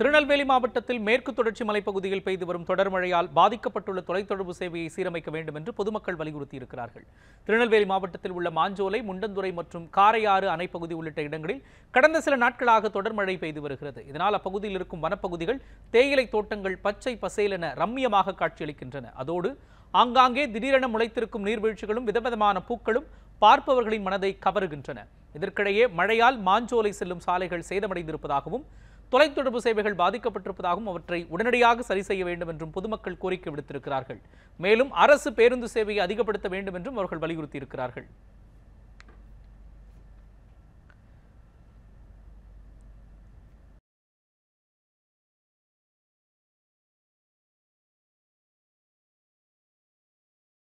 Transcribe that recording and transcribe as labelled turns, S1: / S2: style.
S1: திருநெல்வேலி மாவட்டத்தில் மேற்கு தொடர்ச்சி மலைப்பகுதியில் பெய்து வரும் தொடர் மழையால் பாதிக்கப்பட்டுள்ள தொலைத்தொடர்பு சேவையை சீரமைக்க வேண்டும் என்று பொதுமக்கள் வலியுறுத்தியிருக்கிறார்கள். திருநெல்வேலி மாவட்டத்தில் உள்ள மாஞ்சோலை முண்டந்துறை மற்றும் காரையாறு அணைப்பகுதி உள்ளிட்ட இடங்களில் கடந்த சில நாட்களாக தொடர் மழை பெய்து வருகிறது. இதனால் அப்பகுதியில் இருக்கும் வனப்பகுதிகள் தேயிலை தோட்டங்கள் பச்சை பசேலென ரம்மியமாக காட்சியளிக்கின்றன. அதோடு ஆங்காங்கே திடீரென முளைத்திருக்கும் நீர்வீழ்ச்சிகளும் விதவிதமான பூக்களும் பார்ப்பவர்களின் மனதை கவருகின்றன. இதற்கிடையே மழையால் மாஞ்சோலை செல்லும் சாலைகள் சேதமடைந்திருப்பதாகவும் தொலைத்தொடர்பு சேவைகள் பாதிக்கப்பட்டிருப்பதாகவும் அவற்றை உடனடியாக சரி செய்ய வேண்டும் என்றும் பொதுமக்கள் கோரிக்கை விடுத்திருக்கிறார்கள். மேலும் அரசு பேருந்து சேவையை அதிகப்படுத்த வேண்டும் என்றும் அவர்கள் வலியுறுத்தியிருக்கிறார்கள்.